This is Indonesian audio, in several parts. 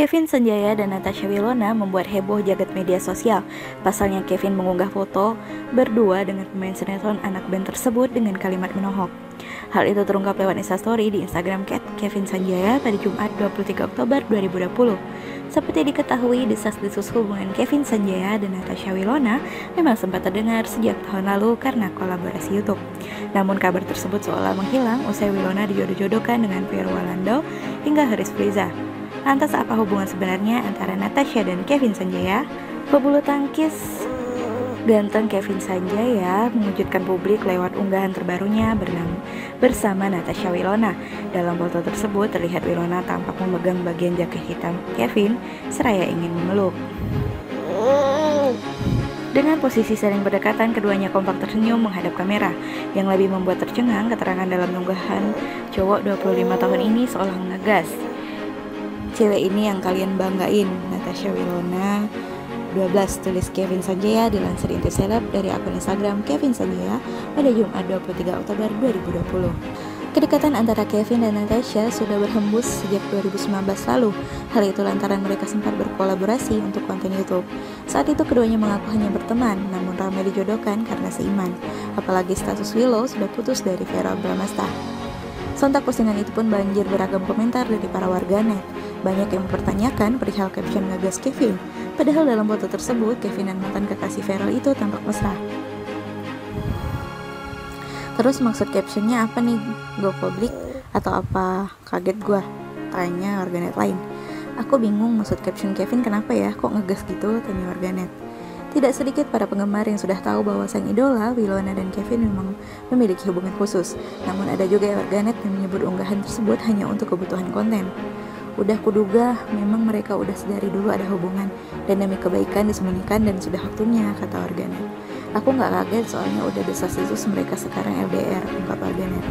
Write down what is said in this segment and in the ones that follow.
Kevin Sanjaya dan Natasha Wilona membuat heboh jagat media sosial. Pasalnya Kevin mengunggah foto berdua dengan pemain sinetron anak band tersebut dengan kalimat menohok. Hal itu terungkap lewat instastory di Instagram Cat Kevin Sanjaya pada Jumat 23 Oktober 2020. Seperti diketahui, desas-desus hubungan Kevin Sanjaya dan Natasha Wilona memang sempat terdengar sejak tahun lalu karena kolaborasi YouTube. Namun kabar tersebut seolah menghilang usai Wilona dijodoh-jodohkan dengan Vero Walando hingga Haris Friza. Lantas apa hubungan sebenarnya antara Natasha dan Kevin Sanjaya? Pebulu tangkis ganteng Kevin Sanjaya mengejutkan publik lewat unggahan terbarunya bernama bersama Natasha Wilona. Dalam foto tersebut terlihat Wilona tampak memegang bagian jaket hitam Kevin seraya ingin memeluk. Dengan posisi saling berdekatan, keduanya kompak tersenyum menghadap kamera. Yang lebih membuat tercengang, keterangan dalam unggahan cowok 25 tahun ini seolah mengegas cewek ini yang kalian banggain Natasha Wilona 12 tulis Kevin Sanjaya dilansir Inti Seleb dari akun Instagram Kevin Sanjaya pada Jumat 23 Oktober 2020. Kedekatan antara Kevin dan Natasha sudah berhembus sejak 2019 lalu. Hal itu lantaran mereka sempat berkolaborasi untuk konten YouTube. Saat itu keduanya mengaku hanya berteman, namun ramai dijodohkan karena seiman. Apalagi status Willow sudah putus dari Vera Bramasta. Sontak postingan itu pun banjir beragam komentar dari para warganet. Banyak yang mempertanyakan perihal caption ngegas Kevin, padahal dalam foto tersebut Kevin dan mantan kekasih Vero itu tampak mesra. Terus maksud captionnya apa nih? Go public atau apa? Kaget gue, tanya warganet lain. Aku bingung maksud caption Kevin kenapa ya, kok ngegas gitu, tanya warganet. Tidak sedikit para penggemar yang sudah tahu bahwa sang idola, Wilona dan Kevin memang memiliki hubungan khusus. Namun ada juga warganet yang menyebut unggahan tersebut hanya untuk kebutuhan konten. Udah kuduga memang mereka udah sedari dulu ada hubungan dan demi kebaikan disembunyikan dan sudah waktunya, kata warganet. Aku nggak kaget soalnya udah desas-desus mereka sekarang LDR, ungkap warganet.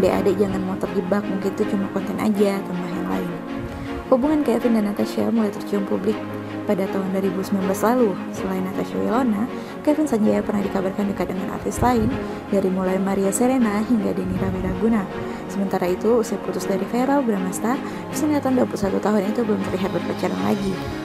Dek-adik jangan mau terjebak, mungkin itu cuma konten aja, tambah yang lain. Hubungan Kevin dan Natasha mulai tercium publik pada tahun 2019 lalu. Selain Natasha Wilona, Kevin Sanjaya pernah dikabarkan dekat dengan artis lain, dari mulai Maria Serena hingga Denny Ramiraguna. Sementara itu, usai putus dari Vera Bramasta, sinetron 21 tahun itu belum terlihat berpacaran lagi.